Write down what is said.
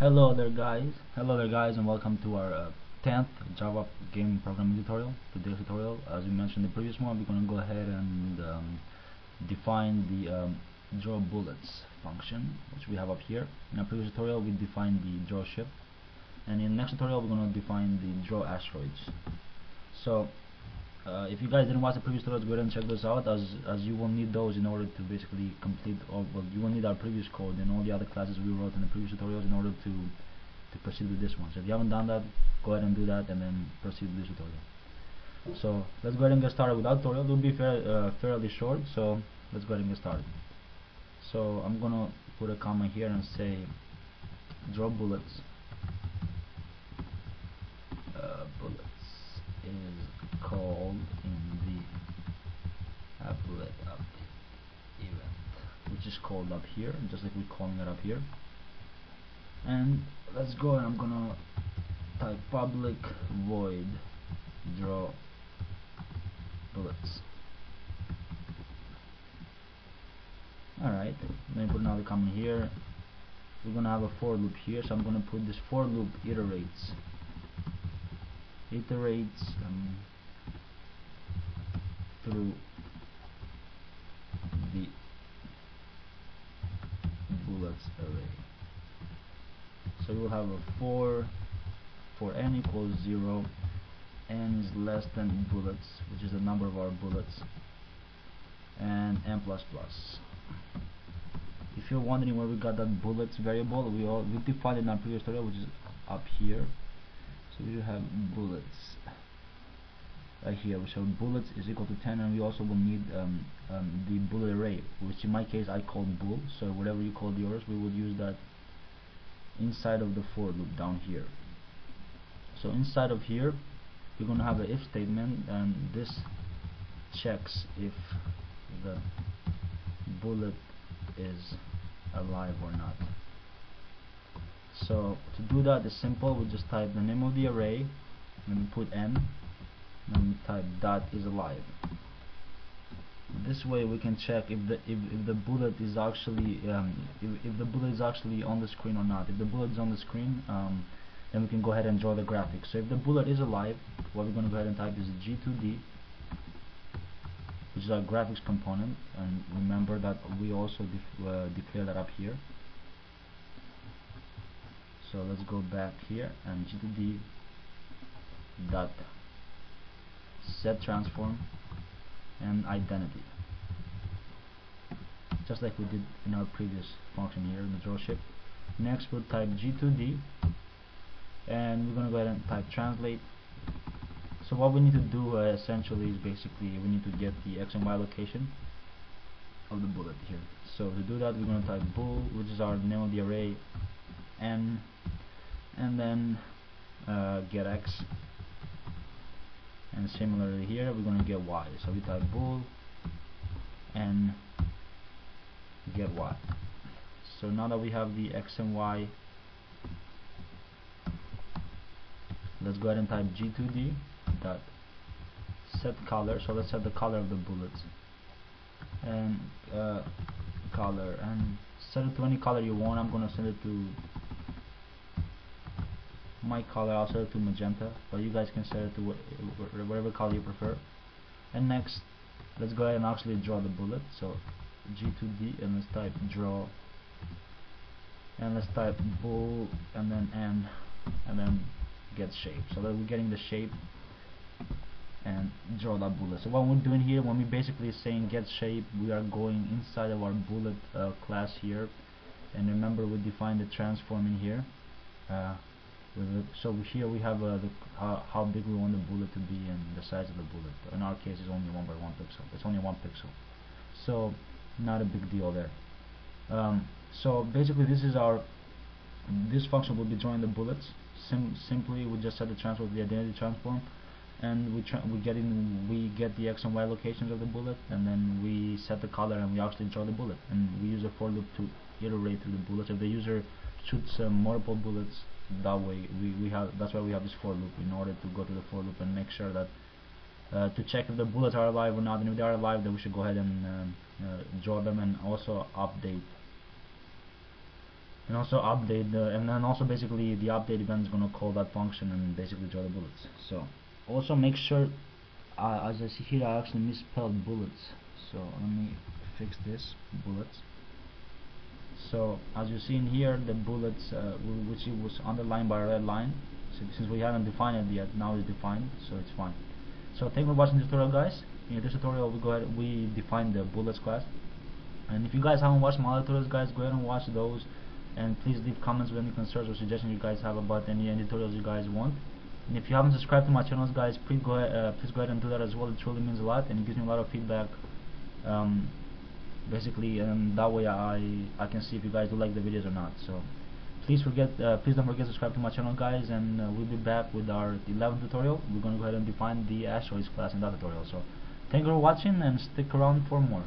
Hello there guys, hello there guys and welcome to our uh, 10th Java game programming tutorial. Today's tutorial, as we mentioned in the previous one, we're going to go ahead and um, define the um, draw bullets function, which we have up here. In our previous tutorial, we defined the draw ship, and in the next tutorial, we're going to define the draw asteroids. So, uh, if you guys didn't watch the previous tutorials, go ahead and check those out as as you will need those in order to basically complete or well you will need our previous code and all the other classes we wrote in the previous tutorials in order to to proceed with this one. So if you haven't done that, go ahead and do that and then proceed with this tutorial. So let's go ahead and get started with our tutorial. It will be uh, fairly short, so let's go ahead and get started. So I'm gonna put a comment here and say draw bullets uh, bullets is called in the applet update event which is called up here just like we're calling it up here. And let's go and I'm gonna type public void draw bullets. Alright let me put another comment here. We're gonna have a for loop here so I'm gonna put this for loop iterates iterates um, through the bullets array. So we will have a for for n equals 0 n is less than bullets which is the number of our bullets and n plus plus. If you're wondering where we got that bullets variable we all we defined in our previous tutorial which is up here so we should have bullets. Right here so bullets is equal to 10 and we also will need um, um, the bullet array which in my case I called bool so whatever you call yours we will use that inside of the for loop down here. So inside of here we're going to have an if statement and this checks if the bullet is alive or not so to do that is simple. We just type the name of the array and we put n and type dot is alive. This way we can check if the if, if the bullet is actually um, if, if the bullet is actually on the screen or not. If the bullet is on the screen um, then we can go ahead and draw the graphics so if the bullet is alive what we're going to go ahead and type is g2d which is our graphics component. And remember that we also def uh, declare that up here so let's go back here. And g2d dot set transform and identity. Just like we did in our previous function here in the draw ship next we'll type g2d and we're gonna go ahead and type translate. So what we need to do uh, essentially is basically we need to get the x and y location of the bullet here. So to do that we're going to type bool which is our name of the array n and then uh, get x. And similarly here we're going to get y. So we type bool and get y. So now that we have the x and y let's go ahead and type g2d dot set color. So let's set the color of the bullets. And uh, color. And set it to any color you want. I'm gonna set it to my color it to magenta but you guys can set it to whatever color you prefer. And next let's go ahead and actually draw the bullet. So G2D and let's type draw. And let's type bool and then n and then get shape. So that we're getting the shape and draw that bullet. So what we're doing here when we basically saying get shape we are going inside of our bullet uh, class here. And remember we define the transform in here. Uh, so here we have uh, the, how, how big we want the bullet to be and the size of the bullet. In our case it's only one by one pixel. It's only one pixel. So not a big deal there. Um, so basically this is our this function will be drawing the bullets. Sim simply we just set the transform the identity transform. And we we get in we get the x and y locations of the bullet. And then we set the color and we actually draw the bullet. And we use a for loop to iterate through the bullets. If the user shoots uh, multiple bullets that way. We, we have that's why we have this for loop in order to go to the for loop and make sure that uh, to check if the bullets are alive or not. And if they are alive then we should go ahead and um, uh, draw them and also update. And also update the and then also basically the update event is going to call that function and basically draw the bullets. So also make sure uh, as I see here I actually misspelled bullets. So let me fix this bullets so as you see in here the bullets uh, which it was underlined by a red line. So since we haven't defined it yet now it's defined so it's fine. So thank you for watching this tutorial guys. In this tutorial we go ahead we define the bullets class. And if you guys haven't watched my other tutorials guys go ahead and watch those. And please leave comments with any concerns or suggestions you guys have about any, any tutorials you guys want. And if you haven't subscribed to my channels guys please go ahead, uh, please go ahead and do that as well. It truly means a lot and it gives me a lot of feedback um, basically and that way I I can see if you guys do like the videos or not. So please forget uh, please don't forget to subscribe to my channel guys and uh, we'll be back with our 11th tutorial. We're going to go ahead and define the asteroids class in that tutorial. So thank you for watching and stick around for more